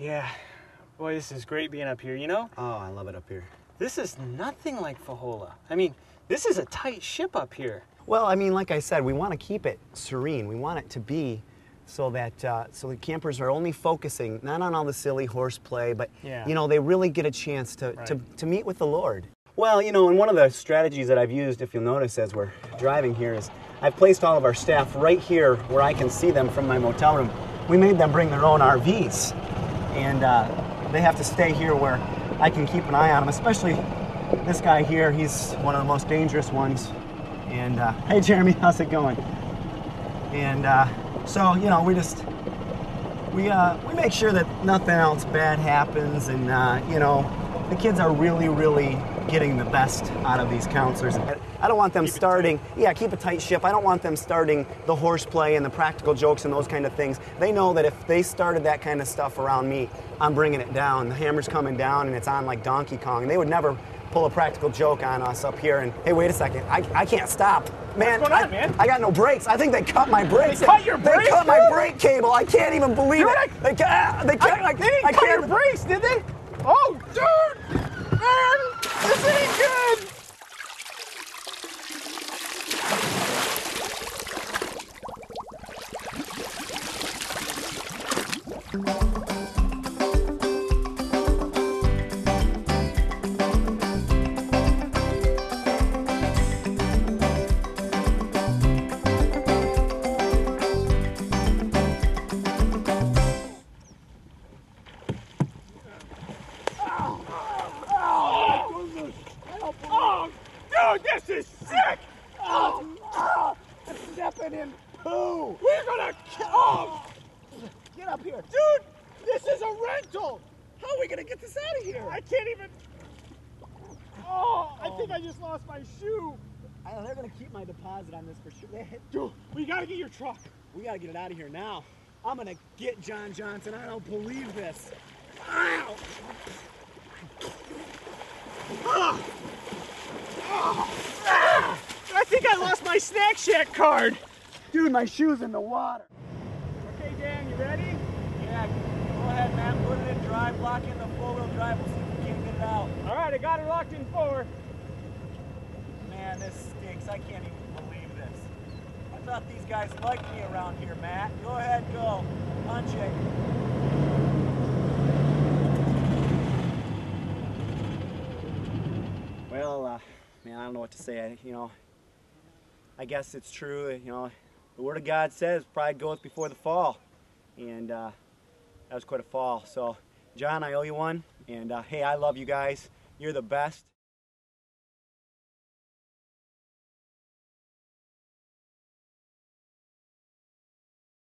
Yeah. Boy, this is great being up here, you know? Oh, I love it up here. This is nothing like Fahola. I mean, this is a tight ship up here. Well, I mean, like I said, we want to keep it serene. We want it to be so that uh, so the campers are only focusing not on all the silly horseplay, but Yeah. you know they really get a chance to, to, to meet with the Lord. Well, you know, and one of the strategies that I've used, if you'll notice as we're driving here, is I've placed all of our staff right here where I can see them from my motel room. We made them bring their own RVs, and uh, they have to stay here where I can keep an eye on them, especially this guy here. He's one of the most dangerous ones. And uh, hey, Jeremy, how's it going? And uh, so, you know, we just we uh, we make sure that nothing else bad happens, and uh, you know, the kids are really, really getting the best out of these counselors. I don't want them starting, yeah, keep a tight ship. I don't want them starting the horseplay and the practical jokes and those kind of things. They know that if they started that kind of stuff around me, I'm bringing it down. The hammer's coming down, and it's on like Donkey Kong. And they would never pull a practical joke on us up here. And hey, wait a second, I, I can't stop. Man, What's going I, man? I got no brakes. I think they cut my brakes. They cut your brakes? They cut my brake cable. I can't even believe Dude, it. I- they can't. They can't. I, they didn't I cut can't. your brakes, did they? Oh, dude! Man, this ain't good! Oh, dude, this is sick! Oh, oh stepping in poo! We're gonna kill. Oh, up here, dude! This is a rental. How are we gonna get this out of here? I can't even. Oh, I think I just lost my shoe. I know they're gonna keep my deposit on this for sure. Dude, we gotta get your truck. we gotta get it out of here now. I'm gonna get John Johnson. I don't believe this. Ow! Ah. Ah. I think I lost my snack shack card. Dude, my shoe's in the water. Okay, Dan, you ready? Yeah, go ahead, man. Put it in drive. Lock in the four-wheel drive. We'll see if we can't get it out. All right, I got it locked in four. Man, this stinks. I can't even believe this. I thought these guys liked me around here, Matt. Go ahead, go. Punch it. Well, uh, man, I don't know what to say. I, you know, I guess it's true. You know, the Word of God says pride goeth before the fall, and uh, that was quite a fall. So, John, I owe you one. And uh, hey, I love you guys. You're the best.